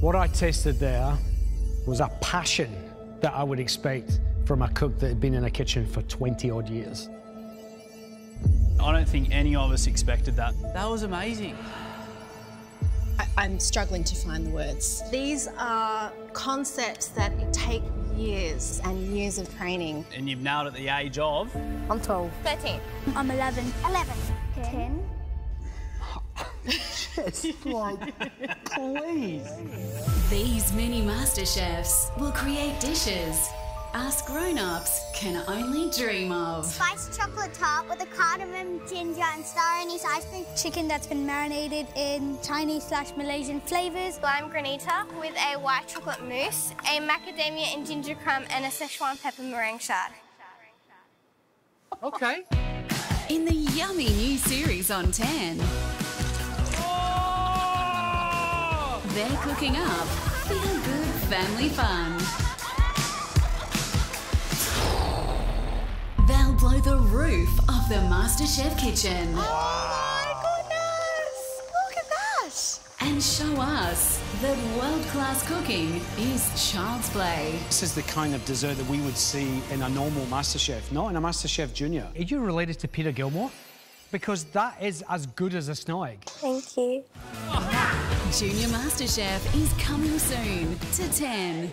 What I tasted there was a passion that I would expect from a cook that had been in a kitchen for 20 odd years. I don't think any of us expected that. That was amazing. I, am struggling to find the words. These are concepts that take years and years of training. And you've nailed at the age of? I'm 12. 13. I'm 11. 11. 10. Just like, please. These mini master chefs will create dishes us grown-ups can only dream of. Spiced chocolate tart with a cardamom, ginger and star anise ice cream. Chicken that's been marinated in Chinese slash Malaysian flavours. Lime granita with a white chocolate mousse, a macadamia and ginger crumb and a Szechuan pepper meringue shard. Okay. In the yummy new series on 10. They're cooking up feel-good family fun. They'll blow the roof off the MasterChef kitchen. Oh my goodness! Look at that! And show us that world-class cooking is child's play. This is the kind of dessert that we would see in a normal MasterChef, not in a MasterChef Junior. Are you related to Peter Gilmore? Because that is as good as a snow egg. Thank you. Oh, Junior MasterChef is coming soon to 10.